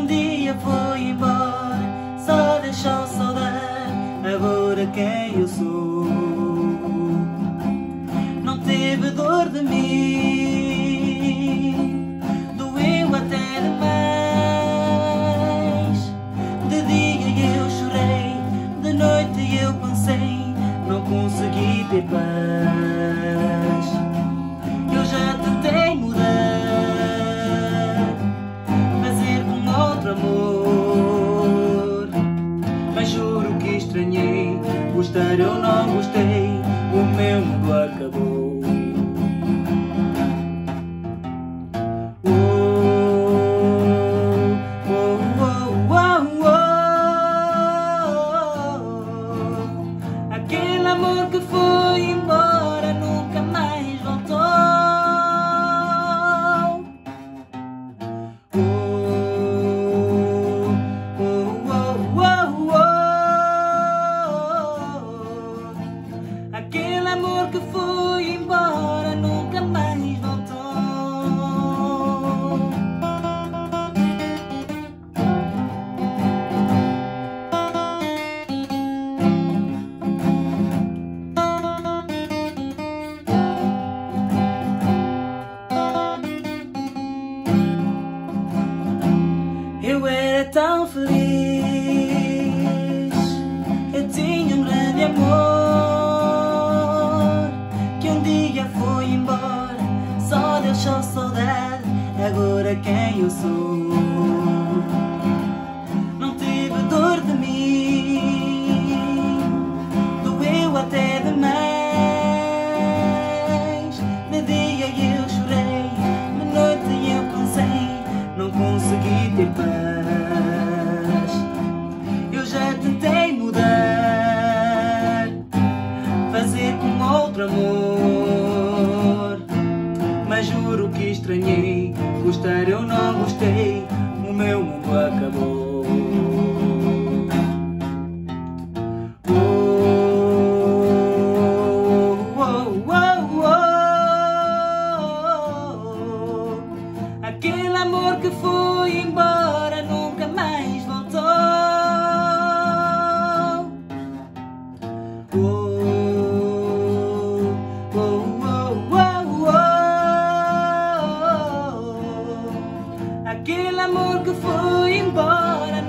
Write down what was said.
um dia foi embora Só deixou saudade. Agora quem eu sou? Gostar eu não gostei, o meu mundo acabou. Oh, oh, oh, oh, oh. Aquele amor que foi embora Era tão feliz, eu tinha um grande amor que um dia foi embora, só deixou saudade. Agora quem eu sou? Mas juro que estranhei. Gostar eu não gostei, o meu mundo acabou. Oh, oh, oh, oh. Aquele amor que foi foi embora